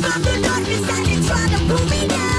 About the darkness, I've trying to pull me down.